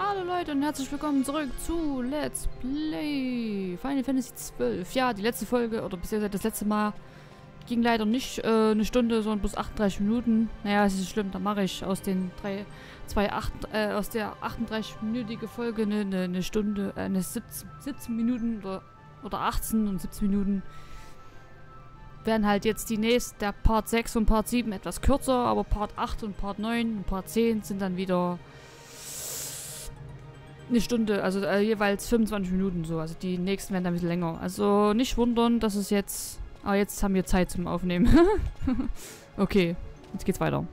Hallo Leute und herzlich willkommen zurück zu Let's Play Final Fantasy XII. Ja, die letzte Folge, oder beziehungsweise das letzte Mal, ging leider nicht äh, eine Stunde, sondern bloß 38 Minuten. Naja, es ist schlimm, da mache ich aus den drei, zwei, acht, äh, aus der 38-minütige Folge eine, eine, eine Stunde, äh, eine 17, 17 Minuten oder, oder 18 und 17 Minuten. Werden halt jetzt die nächsten, der Part 6 und Part 7 etwas kürzer, aber Part 8 und Part 9 und Part 10 sind dann wieder eine Stunde, also äh, jeweils 25 Minuten so. Also die nächsten werden dann ein bisschen länger. Also nicht wundern, dass es jetzt... Ah, jetzt haben wir Zeit zum Aufnehmen. okay, jetzt geht's weiter.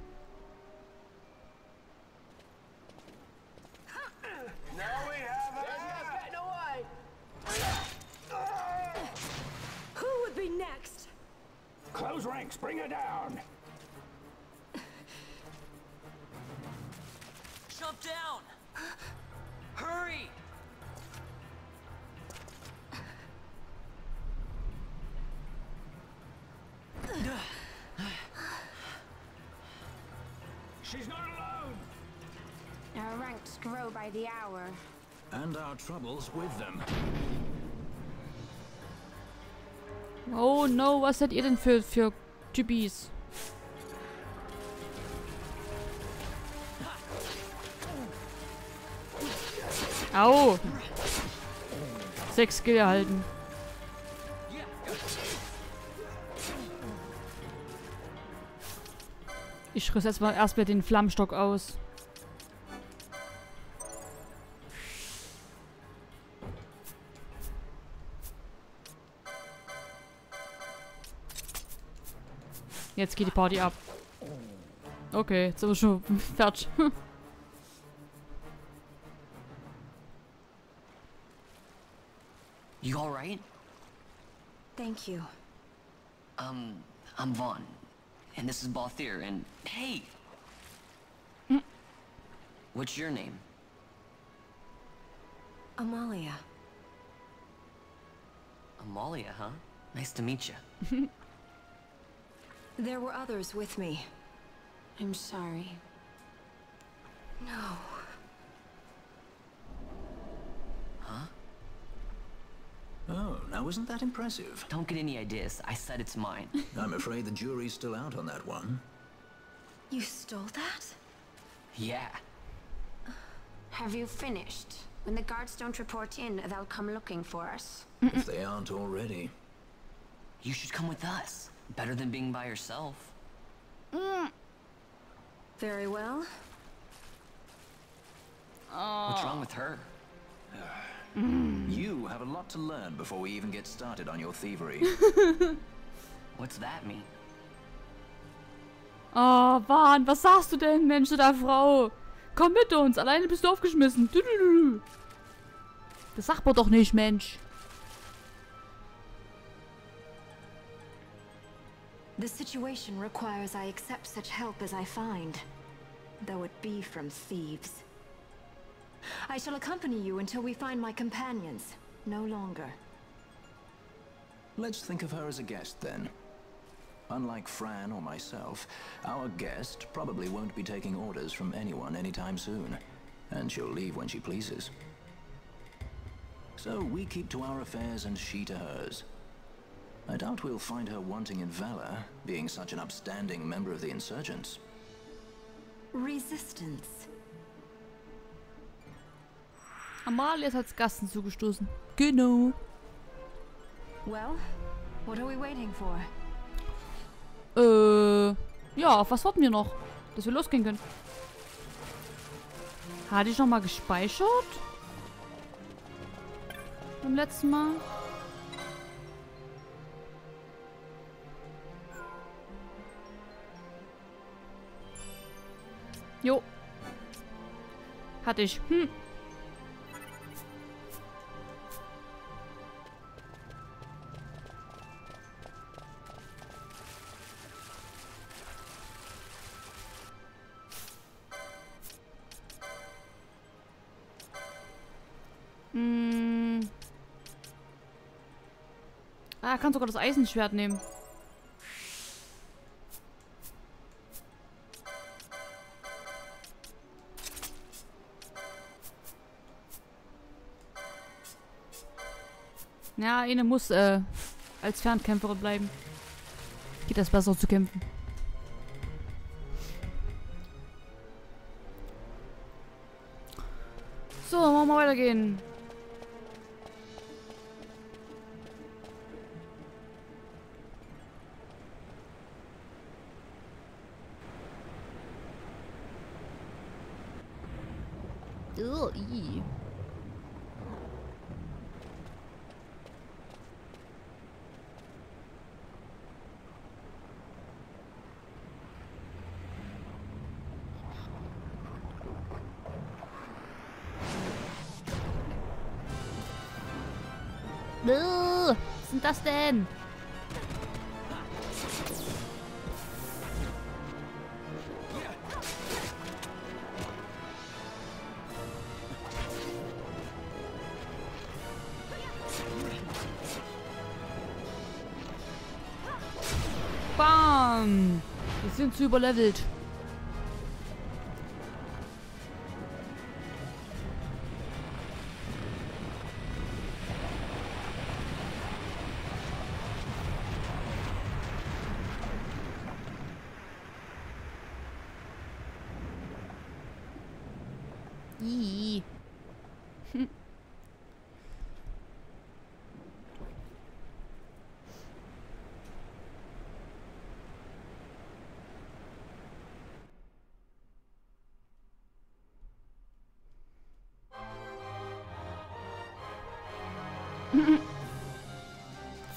Close ranks, bring her down. Our ranks grow by the hour. And our troubles with them. Oh no, was seid ihr denn für, für Typis? Au! Sechs Skill erhalten. Ich rüste mal erstmal den Flammstock aus. Jetzt geht die Party ab. Okay, jetzt sind wir schon fertig. You alright? Thank you. Um, I'm Vaughn. And this is Balthier, and hey! What's your name? Amalia. Amalia, huh? Nice to meet you. There were others with me. I'm sorry. No. Huh? Oh, now isn't that impressive? Don't get any ideas. I said it's mine. I'm afraid the jury's still out on that one. You stole that? yeah. Have you finished? When the guards don't report in, they'll come looking for us. if they aren't already. You should come with us. Better than being by yourself. Very well. What's wrong with her? You have a lot to learn before we even get started on your thievery. What's that mean? Oh, Wahn, was sagst du denn, Mensch oder Frau? Komm mit uns, alleine bist du aufgeschmissen. Das sagt man doch nicht, Mensch. The situation requires I accept such help as I find, though it be from thieves. I shall accompany you until we find my companions. No longer. Let's think of her as a guest then. Unlike Fran or myself, our guest probably won't be taking orders from anyone anytime soon. And she'll leave when she pleases. So we keep to our affairs and she to hers. I doubt we'll find her wanting in valor, being such an upstanding member of the insurgents. Resistance. Amalia ist als Gasten zugestoßen. Genau. Well, what are we waiting for? Äh, ja, auf was warten wir noch? Dass wir losgehen können. Hatte ich noch mal gespeichert? Beim letzten Mal? Jo. Hatte ich. Hm. Mm. Ah, kann sogar das Eisenschwert nehmen. Ja, eine muss äh, als Fernkämpferin bleiben. Geht das besser zu kämpfen. So, wollen wir weitergehen. Ugh, was ist denn das denn? Bam! Wir sind zu überlevelt.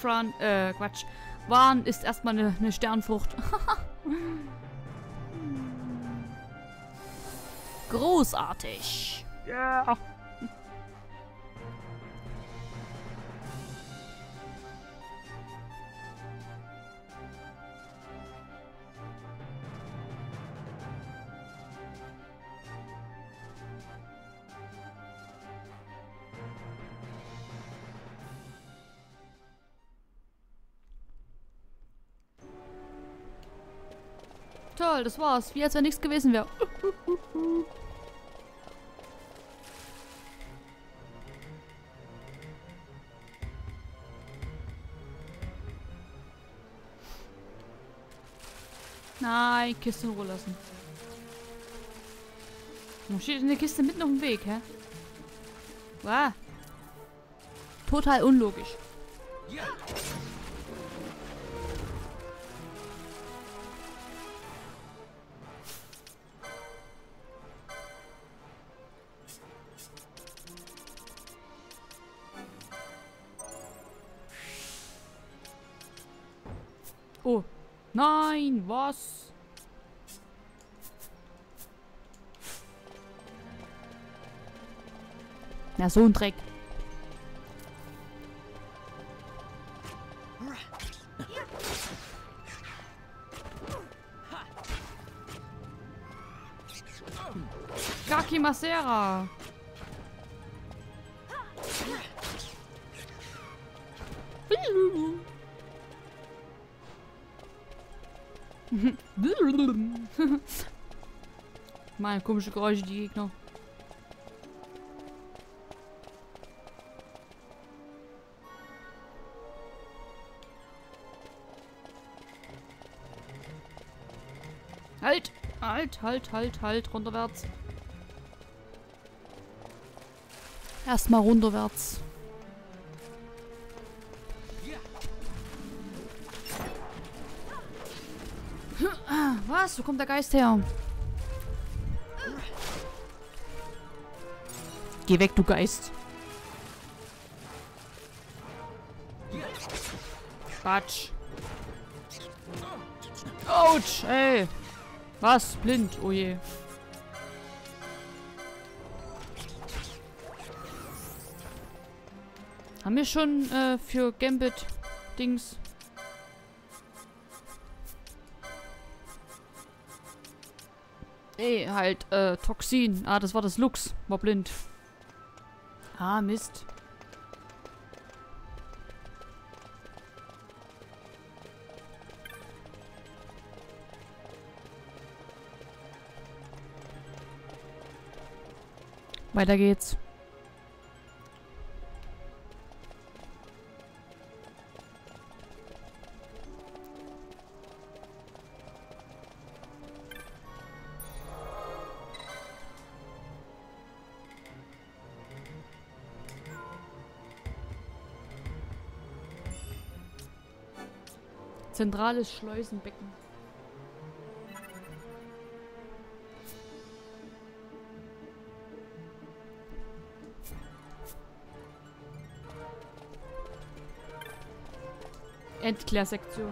Fran, äh, Quatsch. Warn ist erstmal eine ne Sternfrucht. Großartig. Ja. Toll, das war's. Wie als wenn nichts gewesen wäre. Nein, Kiste in Ruhe lassen. Warum steht eine Kiste mitten auf dem Weg, hä? Wow. Total unlogisch. Oh. Was? Na, so ein Dreck. Gaki Masera. Meine komische Geräusche, die Gegner. Halt! Halt, halt, halt, halt, runterwärts. Erstmal runterwärts. Was? Wo kommt der Geist her? Geh weg, du Geist. Quatsch. Autsch, ey. Was? Blind, oh je. Haben wir schon äh, für Gambit Dings? Nee, halt, äh, Toxin. Ah, das war das Lux. War blind. Ah, Mist. Weiter geht's. Zentrales Schleusenbecken. Endklärsektion.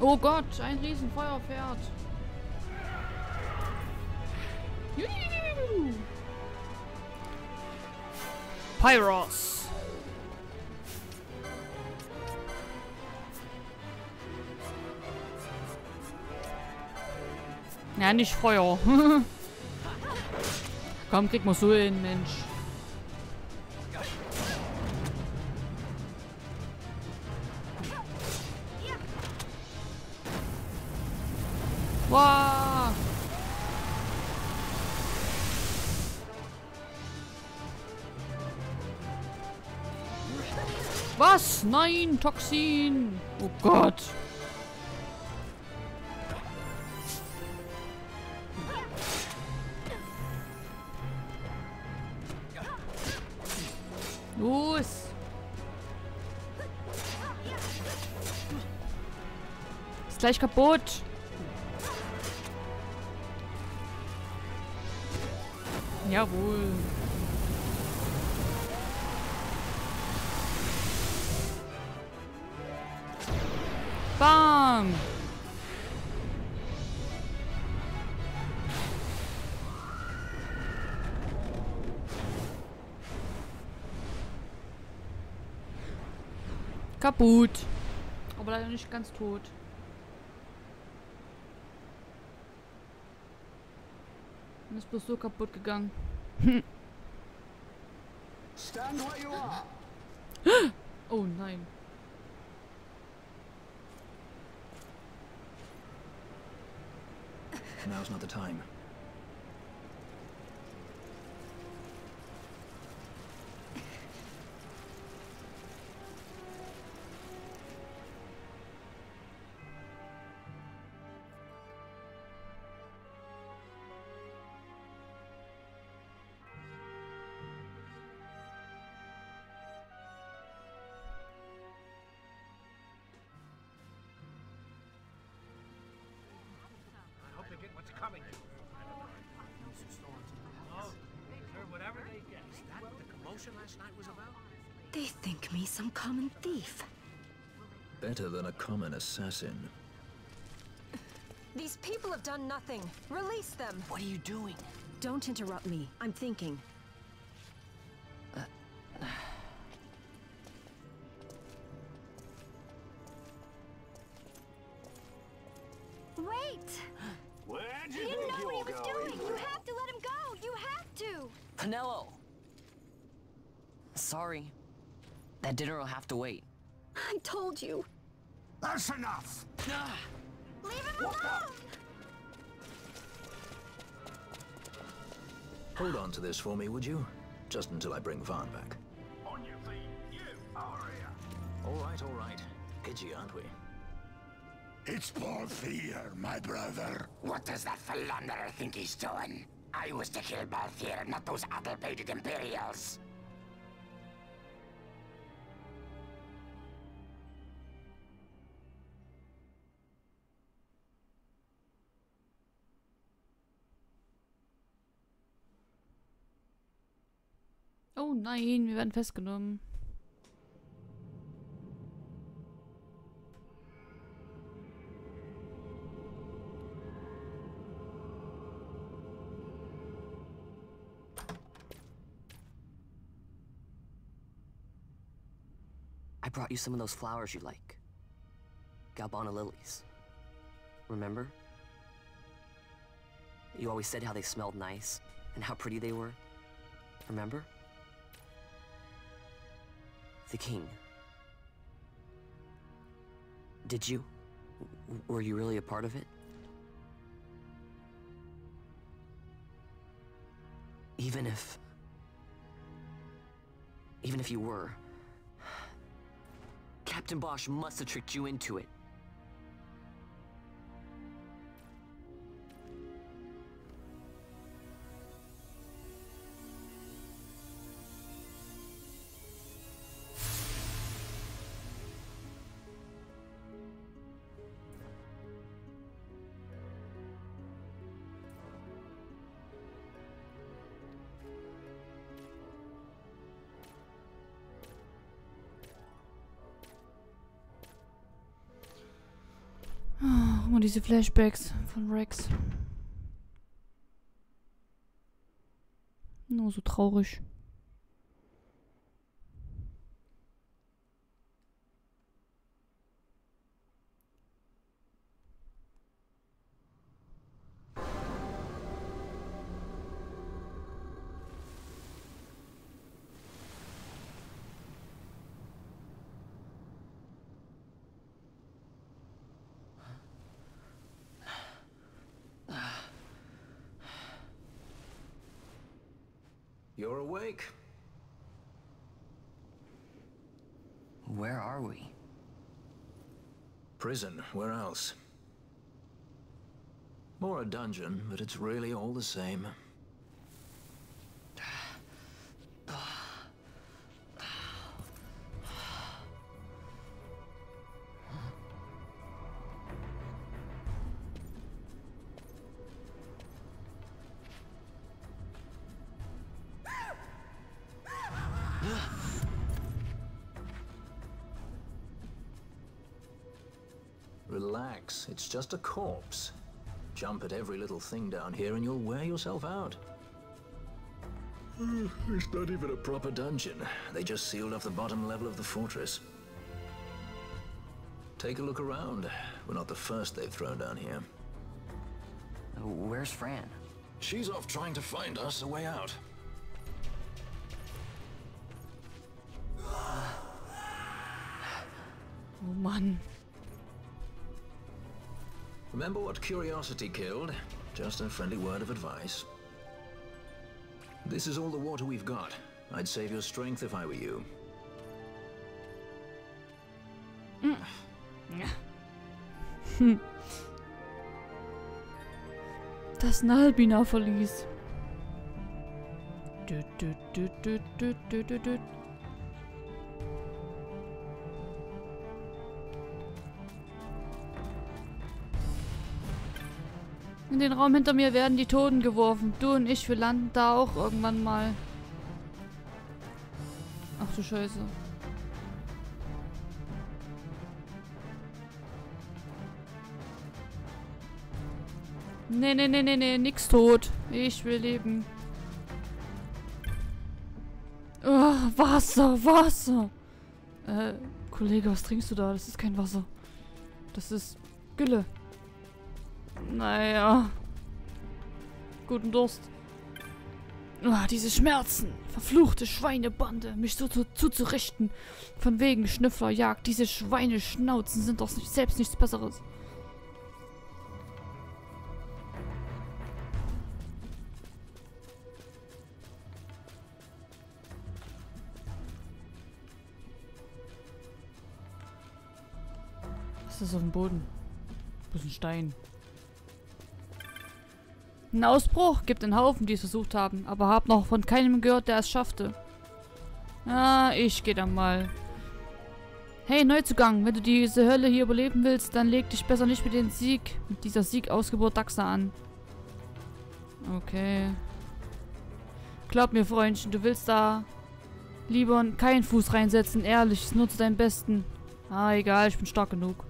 Oh Gott, ein riesen Feuerpferd. Juhu. Pyros. Ja, nicht Feuer. Komm, krieg mal so hin, Mensch. Nein, Toxin. Oh Gott. Los. Ist gleich kaputt. Jawohl. Bam! Kaputt. Aber leider nicht ganz tot. Und ist bloß so kaputt gegangen. Stand where you are. Oh nein. Now's not the time. They think me some common thief. Better than a common assassin. These people have done nothing. Release them. What are you doing? Don't interrupt me. I'm thinking. Wait! Where'd you, He think didn't know what he you was going? doing! You have to let him go! You have to! Pinello! Sorry. That dinner will have to wait. I told you. That's enough. Leave him alone! Hold on to this for me, would you? Just until I bring Vaughn back. On your feet, you over here. All right, all right. Gidgy, aren't we? It's Balthier, my brother. What does that philanderer think he's doing? I was to kill Balthier, not those addle-pated Imperials. Oh nein, wir werden festgenommen. I brought you some of those flowers you like. Galbana lilies. Remember? You always said how they smelled nice and how pretty they were. Remember? The king. Did you? Were you really a part of it? Even if. Even if you were. Captain Bosch must have tricked you into it. Immer diese Flashbacks von Rex. Nur so traurig. You're awake. Where are we? Prison, where else? More a dungeon, but it's really all the same. Relax, it's just a corpse. Jump at every little thing down here and you'll wear yourself out. Uh, It's not even a proper dungeon. They just sealed off the bottom level of the fortress. Take a look around. We're not the first they've thrown down here. Where's Fran? She's off trying to find us a way out. Oh Mann. Remember what curiosity killed? Just a friendly word of advice. This is all the water we've got. I'd save your strength if I were you. Das Nalbina In den Raum hinter mir werden die Toten geworfen. Du und ich, wir landen da auch irgendwann mal. Ach du Scheiße. Nee, nee, nee, nee, nee, nix tot. Ich will leben. Oh, Wasser, Wasser. Äh, Kollege, was trinkst du da? Das ist kein Wasser. Das ist Gülle. Naja. Guten Durst. Ah, diese Schmerzen. Verfluchte Schweinebande. Mich so zu, zuzurichten. Von wegen Schnüfflerjagd. Diese Schweineschnauzen sind doch nicht, selbst nichts Besseres. Was ist auf dem Boden? Das ist ein Stein. Ein Ausbruch gibt einen Haufen, die es versucht haben, aber hab noch von keinem gehört, der es schaffte. Ah, ich geh dann mal. Hey, Neuzugang, wenn du diese Hölle hier überleben willst, dann leg dich besser nicht mit dem Sieg, mit dieser Sieg-Ausgeburt Daxa an. Okay. Glaub mir, Freundchen, du willst da lieber keinen Fuß reinsetzen, ehrlich, ist nur zu deinem Besten. Ah, egal, ich bin stark genug.